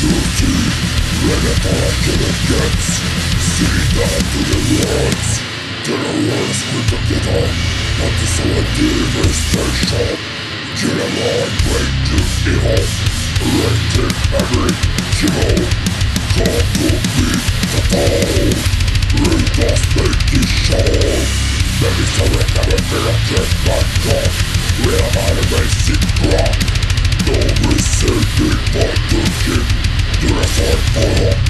duty for a killer gets See down to the roads To the worst with the ghetto Not to so a devastation Kill them all, break to evil Rated every hero Come to beat the foe Read us make this show Maybe get back up. We are not a basic give